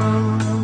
down.